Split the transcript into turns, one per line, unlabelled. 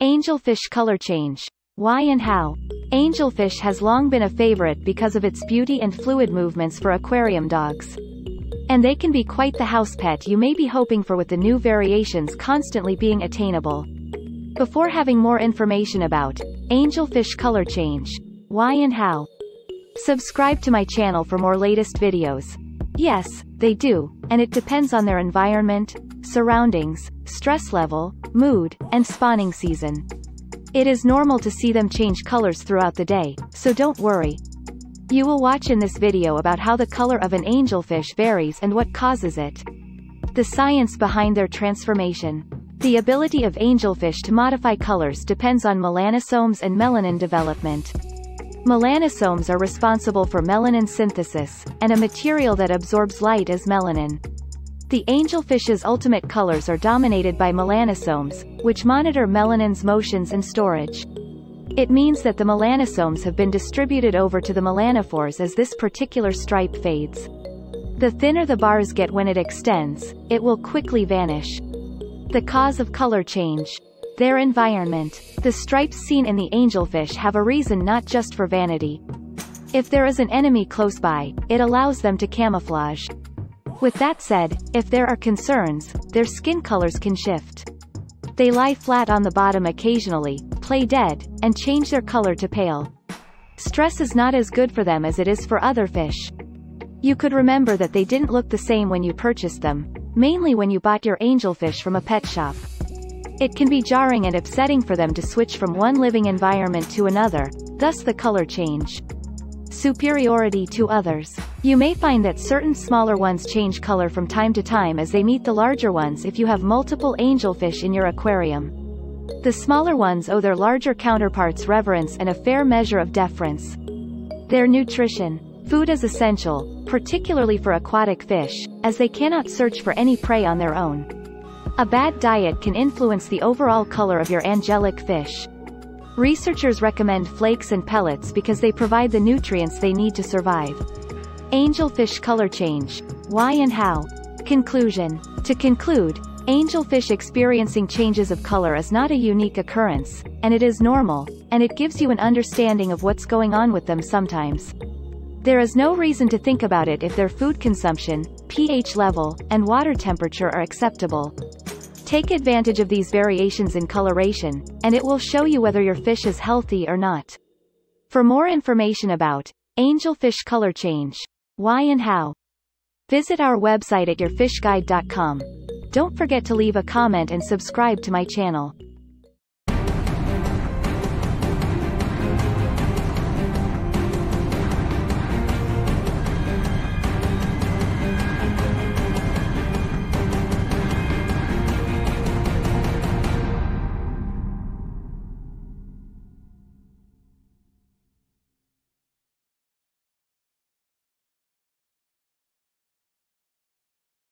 Angelfish color change. Why and how? Angelfish has long been a favorite because of its beauty and fluid movements for aquarium dogs. And they can be quite the house pet you may be hoping for with the new variations constantly being attainable. Before having more information about Angelfish color change, why and how, subscribe to my channel for more latest videos. Yes, they do, and it depends on their environment, surroundings, stress level, mood, and spawning season. It is normal to see them change colors throughout the day, so don't worry. You will watch in this video about how the color of an angelfish varies and what causes it. The science behind their transformation. The ability of angelfish to modify colors depends on melanosomes and melanin development. Melanosomes are responsible for melanin synthesis, and a material that absorbs light is melanin. The angelfish's ultimate colors are dominated by melanosomes, which monitor melanin's motions and storage. It means that the melanosomes have been distributed over to the melanophores as this particular stripe fades. The thinner the bars get when it extends, it will quickly vanish. The cause of color change. Their environment. The stripes seen in the angelfish have a reason not just for vanity. If there is an enemy close by, it allows them to camouflage. With that said, if there are concerns, their skin colors can shift. They lie flat on the bottom occasionally, play dead, and change their color to pale. Stress is not as good for them as it is for other fish. You could remember that they didn't look the same when you purchased them, mainly when you bought your angelfish from a pet shop. It can be jarring and upsetting for them to switch from one living environment to another, thus the color change. Superiority to others. You may find that certain smaller ones change color from time to time as they meet the larger ones if you have multiple angelfish in your aquarium. The smaller ones owe their larger counterparts reverence and a fair measure of deference. Their nutrition. Food is essential, particularly for aquatic fish, as they cannot search for any prey on their own. A bad diet can influence the overall color of your angelic fish. Researchers recommend flakes and pellets because they provide the nutrients they need to survive. Angelfish color change. Why and how? Conclusion. To conclude, angelfish experiencing changes of color is not a unique occurrence, and it is normal, and it gives you an understanding of what's going on with them sometimes. There is no reason to think about it if their food consumption, pH level, and water temperature are acceptable. Take advantage of these variations in coloration, and it will show you whether your fish is healthy or not. For more information about angelfish color change, why and how, visit our website at yourfishguide.com. Don't forget to leave a comment and subscribe to my channel.